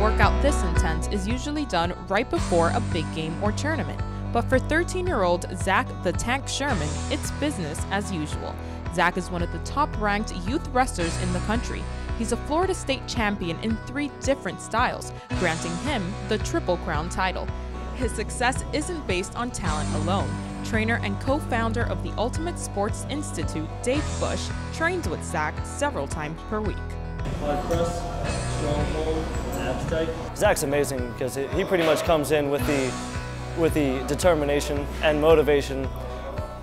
workout this intense is usually done right before a big game or tournament. But for 13 year old Zach the Tank Sherman, it's business as usual. Zach is one of the top ranked youth wrestlers in the country. He's a Florida State champion in three different styles, granting him the Triple Crown title. His success isn't based on talent alone. Trainer and co founder of the Ultimate Sports Institute, Dave Bush, trains with Zach several times per week. Hold, ab. Zach's amazing because he pretty much comes in with the, with the determination and motivation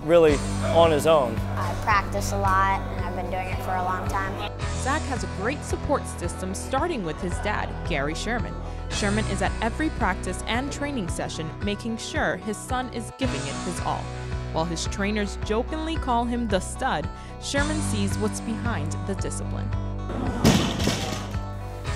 really on his own. I practice a lot and I've been doing it for a long time. Zach has a great support system starting with his dad, Gary Sherman. Sherman is at every practice and training session making sure his son is giving it his all. While his trainers jokingly call him the stud, Sherman sees what's behind the discipline.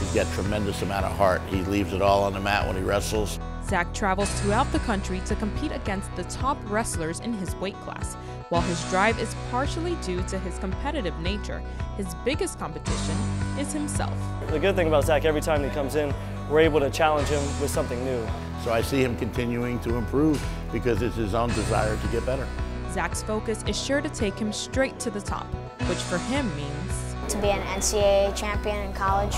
He's got tremendous amount of heart. He leaves it all on the mat when he wrestles. Zach travels throughout the country to compete against the top wrestlers in his weight class. While his drive is partially due to his competitive nature, his biggest competition is himself. The good thing about Zach, every time he comes in, we're able to challenge him with something new. So I see him continuing to improve because it's his own desire to get better. Zach's focus is sure to take him straight to the top, which for him means To be an NCAA champion in college.